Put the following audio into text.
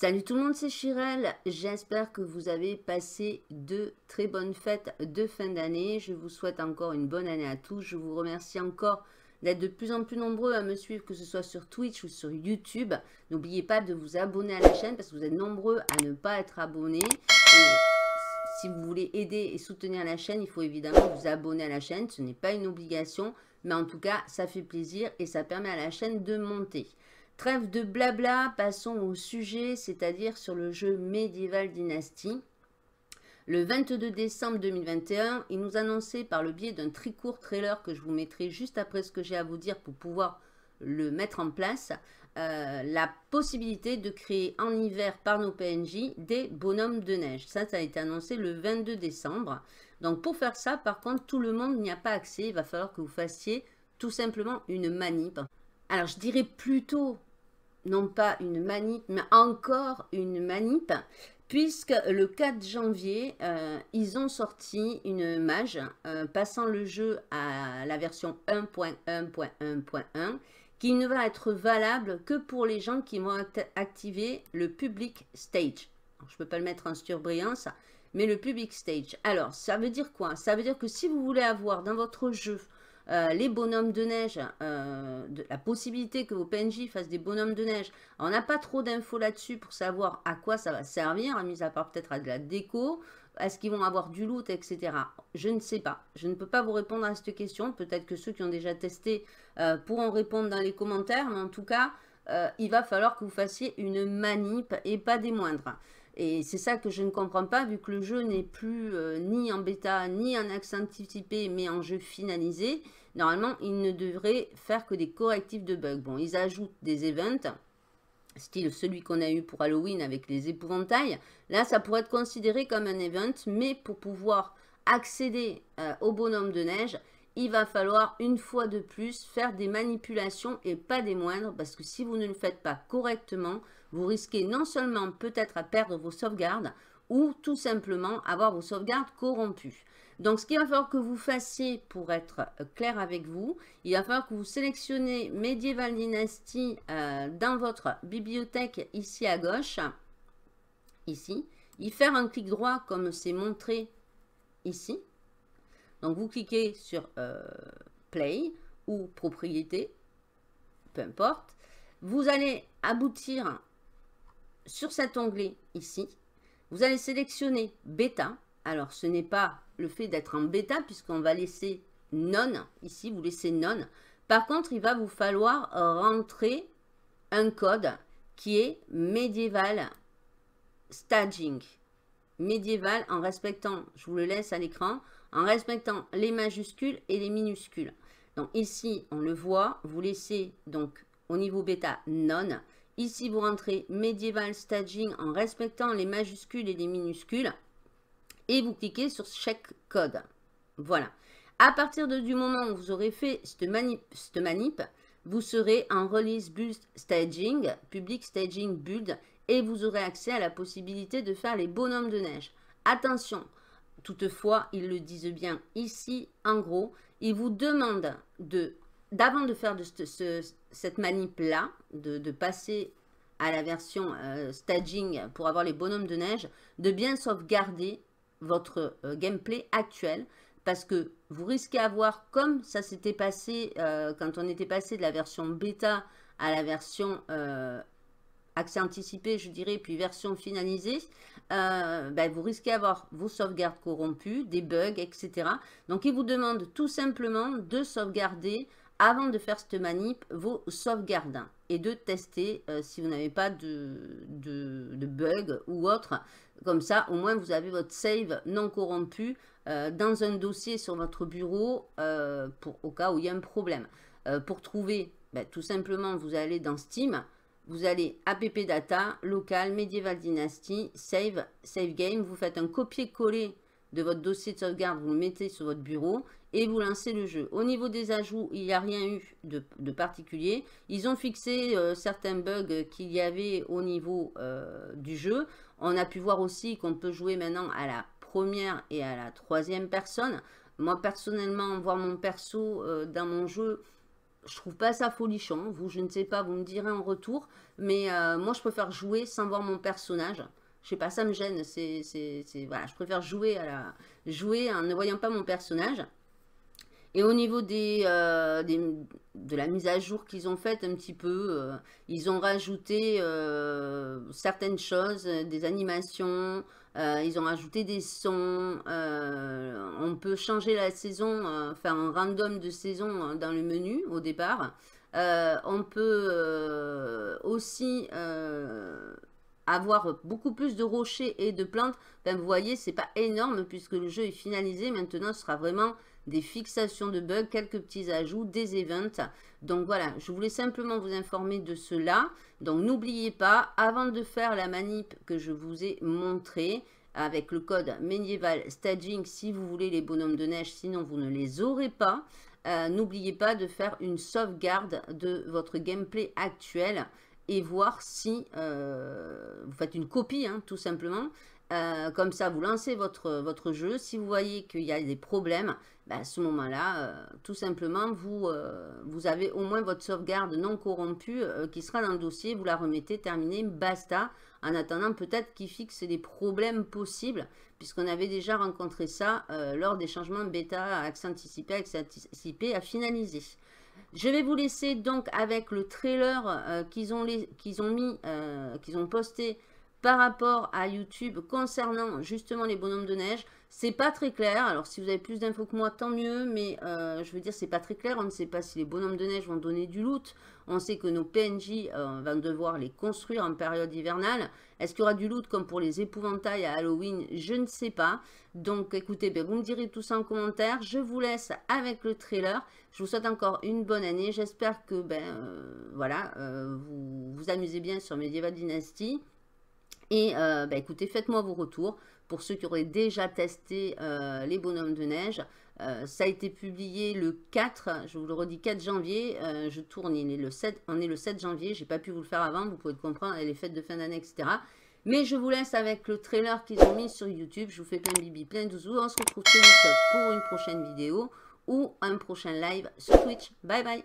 Salut tout le monde, c'est Chirel. J'espère que vous avez passé de très bonnes fêtes de fin d'année. Je vous souhaite encore une bonne année à tous. Je vous remercie encore d'être de plus en plus nombreux à me suivre, que ce soit sur Twitch ou sur YouTube. N'oubliez pas de vous abonner à la chaîne parce que vous êtes nombreux à ne pas être abonnés. Et si vous voulez aider et soutenir la chaîne, il faut évidemment vous abonner à la chaîne. Ce n'est pas une obligation, mais en tout cas, ça fait plaisir et ça permet à la chaîne de monter. Trêve de blabla, passons au sujet, c'est-à-dire sur le jeu Medieval Dynasty. Le 22 décembre 2021, il nous annonçait par le biais d'un très court trailer que je vous mettrai juste après ce que j'ai à vous dire pour pouvoir le mettre en place, euh, la possibilité de créer en hiver par nos PNJ des bonhommes de neige. Ça, ça a été annoncé le 22 décembre. Donc pour faire ça, par contre, tout le monde n'y a pas accès. Il va falloir que vous fassiez tout simplement une manip. Alors je dirais plutôt non pas une manip, mais encore une manip, puisque le 4 janvier, euh, ils ont sorti une mage euh, passant le jeu à la version 1.1.1.1 qui ne va être valable que pour les gens qui vont activer le public stage. je ne peux pas le mettre en surbrillance, mais le public stage. Alors, ça veut dire quoi? Ça veut dire que si vous voulez avoir dans votre jeu euh, les bonhommes de neige, euh, la possibilité que vos PNJ fassent des bonhommes de neige. On n'a pas trop d'infos là-dessus pour savoir à quoi ça va servir, mis à part peut-être à de la déco. Est-ce qu'ils vont avoir du loot, etc. Je ne sais pas. Je ne peux pas vous répondre à cette question. Peut-être que ceux qui ont déjà testé euh, pourront répondre dans les commentaires. Mais en tout cas, il va falloir que vous fassiez une manip et pas des moindres. Et c'est ça que je ne comprends pas, vu que le jeu n'est plus ni en bêta, ni en accès anticipé, mais en jeu finalisé. Normalement, ils ne devraient faire que des correctifs de bugs. Bon, ils ajoutent des events, style celui qu'on a eu pour Halloween avec les épouvantails. Là, ça pourrait être considéré comme un event, mais pour pouvoir accéder euh, au bonhomme de neige, il va falloir une fois de plus faire des manipulations et pas des moindres, parce que si vous ne le faites pas correctement, vous risquez non seulement peut-être à perdre vos sauvegardes, ou tout simplement avoir vos sauvegardes corrompues. Donc, ce qu'il va falloir que vous fassiez pour être euh, clair avec vous, il va falloir que vous sélectionnez Medieval Dynasty euh, dans votre bibliothèque ici à gauche, ici, y faire un clic droit comme c'est montré ici. Donc, vous cliquez sur euh, Play ou Propriété, peu importe. Vous allez aboutir sur cet onglet ici. Vous allez sélectionner Bêta. Alors, ce n'est pas le fait d'être en bêta, puisqu'on va laisser non, ici, vous laissez non. Par contre, il va vous falloir rentrer un code qui est médiéval staging. Médiéval en respectant, je vous le laisse à l'écran, en respectant les majuscules et les minuscules. Donc ici, on le voit, vous laissez donc au niveau bêta non. Ici, vous rentrez médiéval staging en respectant les majuscules et les minuscules et vous cliquez sur chaque code. Voilà. À partir du moment où vous aurez fait cette cette manip, vous serez en release build staging, public staging build, et vous aurez accès à la possibilité de faire les bonhommes de neige. Attention, toutefois, ils le disent bien ici, en gros, ils vous demandent de, d'avant de faire cette manip-là, de, passer à la version euh, staging pour avoir les bonhommes de neige, de bien sauvegarder votre euh, gameplay actuel parce que vous risquez avoir, comme ça s'était passé euh, quand on était passé de la version bêta à la version accès anticipé, je dirais, puis version finalisée, ben, vous risquez d'avoir vos sauvegardes corrompues, des bugs, etc. Donc, il vous demande tout simplement de sauvegarder avant de faire cette manip vos sauvegardes et de tester si vous n'avez pas de, de, de bug ou autre comme ça, au moins, vous avez votre save non corrompu euh, dans un dossier sur votre bureau euh, pour, au cas où il y a un problème. Euh, pour trouver, ben, tout simplement, vous allez dans Steam, vous allez app data, local, medieval dynasty, save, save game. Vous faites un copier-coller de votre dossier de sauvegarde, vous le mettez sur votre bureau et vous lancez le jeu. Au niveau des ajouts, il n'y a rien eu de, particulier. Ils ont fixé certains bugs qu'il y avait au niveau du jeu. On a pu voir aussi qu'on peut jouer maintenant à la première et à la troisième personne. Moi, personnellement, voir mon perso euh, dans mon jeu, je trouve pas ça folichon. Vous, je ne sais pas, vous me direz en retour. Mais euh, moi, je préfère jouer sans voir mon personnage. Je sais pas, ça me gêne. C'est, voilà, je préfère jouer, à la, jouer en ne voyant pas mon personnage. Et au niveau des, euh, de la mise à jour qu'ils ont faite un petit peu, euh, ils ont rajouté certaines choses, des animations, ils ont rajouté des sons, on peut changer la saison, faire un random de saison dans le menu au départ. Euh, on peut euh, aussi euh, avoir beaucoup plus de rochers et de plantes. vous voyez, c'est pas énorme puisque le jeu est finalisé. Maintenant, ce sera vraiment des fixations de bugs, quelques petits ajouts, des events. Donc voilà, je voulais simplement vous informer de cela. Donc n'oubliez pas, avant de faire la manip que je vous ai montré, avec le code médiéval staging si vous voulez les bonhommes de neige, sinon vous ne les aurez pas. Euh, n'oubliez pas de faire une sauvegarde de votre gameplay actuel et voir si euh, vous faites une copie, hein, tout simplement. Euh, comme ça, vous lancez votre jeu. Si vous voyez qu'il y a des problèmes, ben, à ce moment-là, tout simplement, vous, vous avez au moins votre sauvegarde non corrompue qui sera dans le dossier. Vous la remettez, terminé, basta. En attendant, peut-être qu'il fixe les problèmes possibles puisqu'on avait déjà rencontré ça euh, lors des changements bêta, accès anticipé, accès anticipé à finaliser. Je vais vous laisser donc avec le trailer euh, qu'ils ont, mis, euh, qu'ils ont posté par rapport à YouTube concernant justement les bonhommes de neige. C'est pas très clair. Alors, si vous avez plus d'infos que moi, tant mieux. Mais euh, je veux dire, c'est pas très clair. On ne sait pas si les bonhommes de neige vont donner du loot. On sait que nos PNJ euh, vont devoir les construire en période hivernale. Est-ce qu'il y aura du loot comme pour les épouvantails à Halloween? Je ne sais pas. Donc, écoutez, ben, vous me direz tout ça en commentaire. Je vous laisse avec le trailer. Je vous souhaite encore une bonne année. J'espère que, ben, euh, voilà, vous vous amusez bien sur Medieval Dynasty. Et ben, écoutez, faites-moi vos retours pour ceux qui auraient déjà testé euh, les bonhommes de neige. Euh, ça a été publié le 4, je vous le redis, 4 janvier. Euh, je tourne, est le 7, on est le 7 janvier. J'ai pas pu vous le faire avant, vous pouvez le comprendre, les fêtes de fin d'année, etc. Mais je vous laisse avec le trailer qu'ils ont mis sur YouTube. Je vous fais plein de bibi, plein de zouzous. On se retrouve très vite pour une prochaine vidéo ou un prochain live sur Twitch. Bye bye